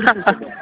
Dapat.